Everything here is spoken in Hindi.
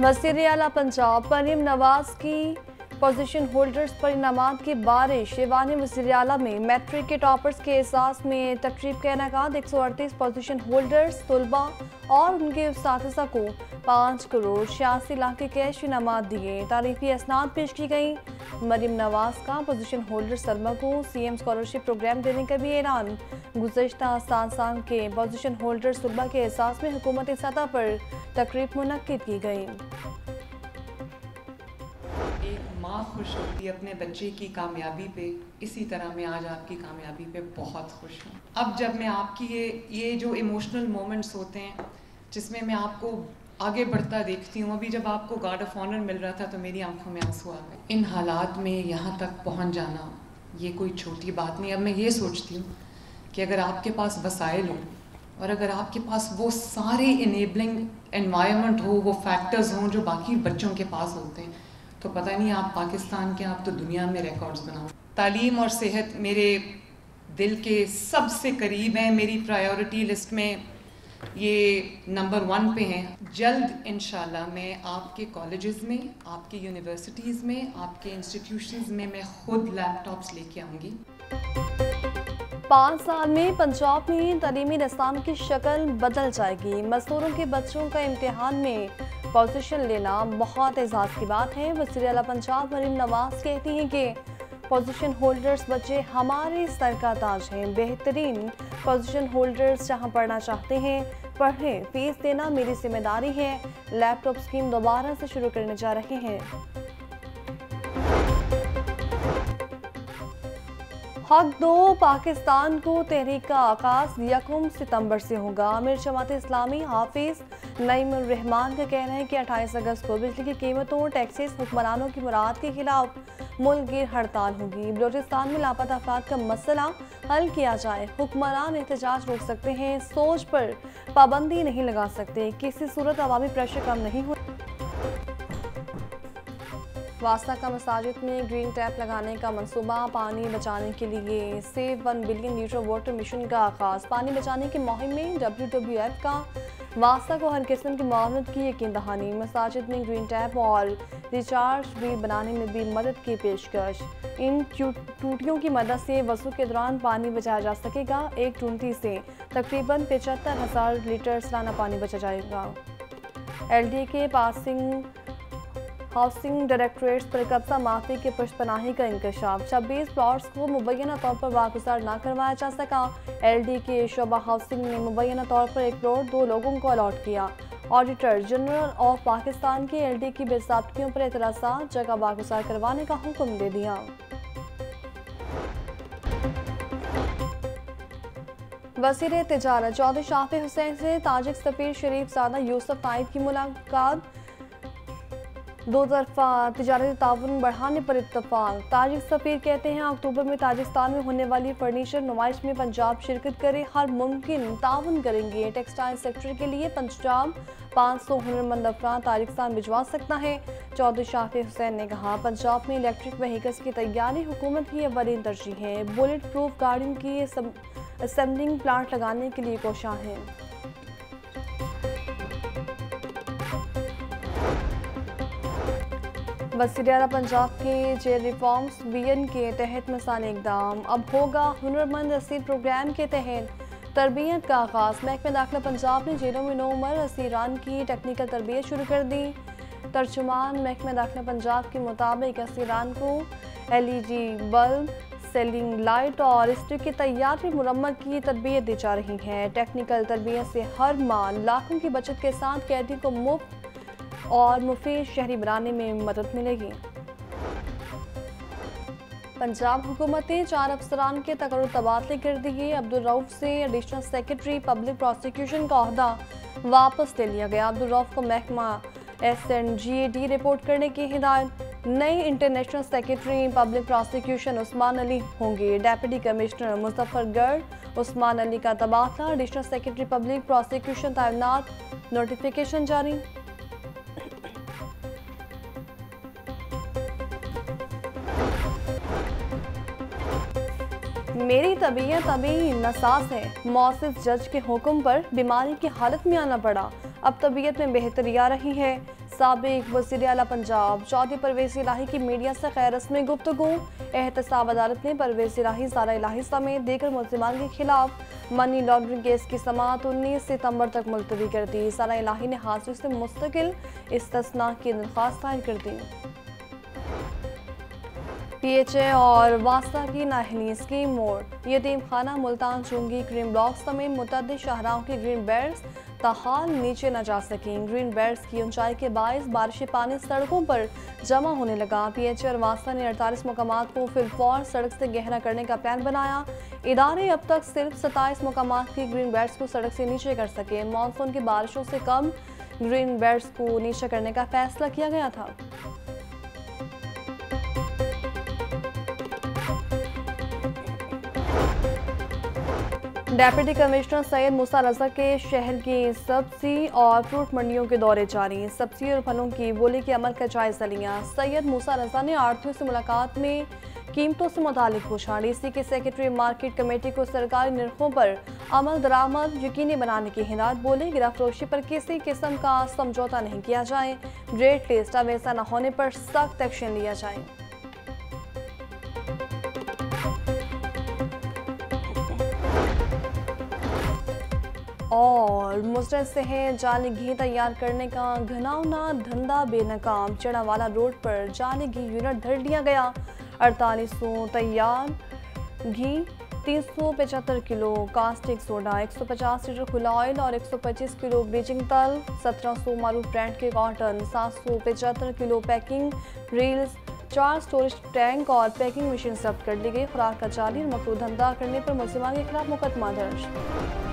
वज़ीर अला पंजाब मरीम नवाज़ की पोजीशन होल्डर्स पर इनाम की बारिश। ईवान वजी में मैट्रिक के टॉपर्स के एहसास में तकरीब का इनका एक सौ अड़तीस पोजिशन होल्डर्स तलबा और उनके इस को पाँच करोड़ छियासी लाख के कैश इनाम दिए। तारीफी असनाद पेश की गई। मरीम नवाज़ का पोजीशन होल्डर सलमा को सी एम स्कॉलरशिप प्रोग्राम देने का भी ऐलान। गुजशत सात साल के पोजीशन होल्डर तलबा के एहसास में हुकूमती सतह पर तकरीब मुनद की गई। माँ खुश होती है अपने बच्चे की कामयाबी पे। इसी तरह मैं आज आपकी कामयाबी पे बहुत खुश हूँ। अब जब मैं आपकी ये ये जो इमोशनल मोमेंट्स होते हैं, जिसमें मैं आपको आगे बढ़ता देखती हूँ, अभी जब आपको गार्ड ऑफ़ ऑनर मिल रहा था तो मेरी आँखों में आँसू आ गए। इन हालात में यहाँ तक पहुँच जाना, ये कोई छोटी बात नहीं। अब मैं ये सोचती हूँ कि अगर आपके पास वसाइल हों, और अगर आपके पास वो सारे इनेबलिंग एनवायरनमेंट हो, वो फैक्टर्स हों जो बाकी बच्चों के पास होते हैं तो पता नहीं आप पाकिस्तान के आप तो दुनिया में रिकॉर्ड्स बनाओ। तालीम और सेहत मेरे दिल के सबसे करीब हैं, मेरी प्रायोरिटी लिस्ट में ये नंबर वन पे हैं। जल्द इन मैं आपके कॉलेजेस में, आपके यूनिवर्सिटीज़ में, आपके इंस्टीट्यूशंस में मैं खुद लैपटॉप्स लेके आऊँगी। पाँच साल में पंजाब में तलीमी निज़ाम की शक्ल बदल जाएगी। मजदूरों के बच्चों का इम्तहान में पोजीशन लेना बहुत एजाज़ की बात है। वजी अला पंजाब मरीम नवाज़ कहती हैं कि पोजीशन होल्डर्स बच्चे हमारे सर का ताज हैं। बेहतरीन पोजीशन होल्डर्स जहाँ पढ़ना चाहते हैं, पढ़ें। फ़ीस देना मेरी ज़िम्मेदारी है। लैपटॉप स्कीम दोबारा से शुरू करने जा रहे हैं। हक दो, पाकिस्तान को तहरीक का आगाज़ यकम सितंबर से होगा। अमीर जमात इस्लामी हाफिज नईमान का कहना है कि 28 अगस्त को बिजली की कीमतों और टैक्सेस, हुक्मरानों की मुराद के खिलाफ मुल्क गिर हड़ताल होगी। बलोचिस्तान में लापता अफराद का मसला हल किया जाए। हुक्मरान एहतजाज रोक सकते हैं, सोच पर पाबंदी नहीं लगा सकते। किसी सूरत आवामी प्रेशर कम नहीं हो वास्ता का मसाजिद में ग्रीन टैप लगाने का मंसूबा पानी बचाने के लिए save one billion litre water mission का आगाज़। पानी बचाने की मुहिम में डब्ल्यू डब्ल्यू एफ़ का वास्ता को हर किस्म की मावनत की यकीन दहानी। मसाजिद में ग्रीन टैप और रिचार्ज भी बनाने में भी मदद की पेशकश। इन टूटियों की मदद से वसू के दौरान पानी बचाया जा सकेगा। एक टूटी से तकरीबन पचहत्तर हज़ार लीटर सालाना पानी बचा जाएगा। एल डी ए के पासिंग हाउसिंग डायरेक्टरेट्स पर कब्जा माफ़ी के पुष्पनाही का इंकशाफ? छब्बीस प्लॉट्स को मुबैना तौर पर वागुजार न करवाया जा सका। एलडी के शोबा हाउसिंग ने मुबैना तौर पर एक प्लॉट दो लोगों को अलॉट किया। ऑडिटर जनरल ऑफ़ पाकिस्तान के एलडी की बेसाबगियों पर एतराज़ा, जगह वागुजार करवाने का हुक्म दे दिया। वज़ीर तजारत चौधरी शाफी हुसैन से ताजिक सफीर शरीफ ज़्यादा यूसुफ नाइब की मुलाकात। दो तरफा तजारती ताउन बढ़ाने पर इतफाक ताजिक सफ़ीर कहते हैं, अक्टूबर में ताजिस्तान में होने वाली फर्नीचर नुमाइश में पंजाब शिरकत करे, हर मुमकिन ताउन करेंगे। टेक्सटाइल सेक्टर के लिए पंजाब पाँच सौ हुनरमंद अफरान ताजिकस्तान भिजवा सकता है। चौधरी शाफी हुसैन ने कहा, पंजाब में इलेक्ट्रिक वहीकल्स की तैयारी, हुकूमत की अवलिन तरजीह। है बुलेट प्रूफ गाड़ियों की असम्बलिंग प्लांट लगाने के लिए कोशा है। वज़ीर अला पंजाब के जेल रिफॉर्म्स वीएन के तहत मसान इकदाम। अब होगा हुनरमंद असीर प्रोग्राम के तहत। तरबियत का आगाज़। महकमे दाखिला पंजाब ने जेलों में नो उमर असीरान की टेक्निकल तरबियत शुरू कर दी। तर्जुमान महकमे दाखिला पंजाब के मुताबिक असीरान को L E D bulb ceiling light और स्टिक की तैयारी मुरम्मत की तरबियत दी जा रही है। टेक्निकल तरबियत से हर माह लाखों की बचत के साथ कैदी को मुफ़्त और मुफीद शहरी बनाने में मदद मिलेगी। पंजाब हुकूमत ने चार अफसरान के तकर तबादले कर दिए अब्दुल रऊफ से एडिशनल सेक्रेटरी पब्लिक प्रोसिक्यूशन का अहदा वापस ले लिया गया। अब्दुल रऊफ को महकमा S N G A D report करने की हिदायत। नए international secretary public prosecution Usman Ali होंगे। डेप्यूटी कमिश्नर मुजफ्फरगढ़ उस्मान अली का तबादला। एडिशनल सेक्रेटरी पब्लिक प्रोसिक्यूशन तैनात। नोटिफिकेशन जारी। मेरी तबीयत अभी नसास है। मौसिस जज के हुक्म पर बीमारी की हालत में आना पड़ा। अब तबीयत में बेहतरी आ रही है। सबक वज़ीर अला पंजाब, चौधरी परवेज इलाही की मीडिया से खैर रस्मी गुफ्तु एहतसाब अदालत ने परवेज इलाही सारा इलाही समेत देकर मुलजमान के खिलाफ मनी लॉन्ड्रिंग केस की समात उन्नीस सितंबर तक मुलतवी कर दी। सारा इलाही ने हाजिर से मुस्तकिल इस्तना की दरख्वास्त दायर कर दी। पीएचए और वास्ता की नाहली स्कीम मोड। यतीम खाना मुल्तान चुंगी, ग्रीन ब्लॉक समेत मुतद शाहराओं के ग्रीन बेड्स तहाल नीचे न जा सकें। ग्रीन बेड्स की ऊंचाई के बायस बारिश पानी सड़कों पर जमा होने लगा। पी पीएचए और वास्ता ने अड़तालीस मकाम को फिलफौर सड़क से गहरा करने का प्लान बनाया। इदारे अब तक सिर्फ़ सत्ताईस मकाम की ग्रीन बेड्स को सड़क से नीचे कर सके। मानसून की बारिशों से कम ग्रीन बेड्स को नीचे करने का फैसला किया गया था। डेप्यूटी कमिश्नर सैयद मूसा रजा के शहर की सब्ज़ी और फ्रूट मंडियों के दौरे जारी। सब्ज़ी और फलों की बोली के अमल का जायजा लिया। सैयद मूसा रजा ने आर्थियों से मुलाकात में कीमतों से मुतालिक पूछा डीसी के सेक्रेटरी मार्केट कमेटी को सरकारी निर्खों पर अमल दरामद यकीनी बनाने की हिदायत बोले। गिराफरोशी पर किसी किस्म का समझौता नहीं किया जाए। रेट लिस्ट अब ऐसा न होने पर सख्त एक्शन लिया जाए। और मुस्टर से है जाली घी तैयार करने का घनावना धंधा बेनकाम। चढ़ावाला रोड पर जाली घी यूनिट धर लिया गया। अड़तालीस सौ तैयार। घी तीन सौ पचहत्तर किलो, कास्टिक सोडा 150 लीटर खुला ऑयल और 125 किलो ब्लीचिंग तल 1700 मारूफ ब्रांड के कॉटन सात सौ पचहत्तर किलो पैकिंग रील्स चार स्टोरेज टैंक और पैकिंग मशीन जब्त कर ली गई खुराक का जाली और मकरू धंधा करने पर मुलजमान के खिलाफ मुकदमा दर्ज।